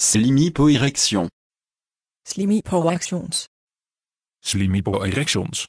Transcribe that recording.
Slimipo-erections. Slimipo-erections. Slimipo-erections.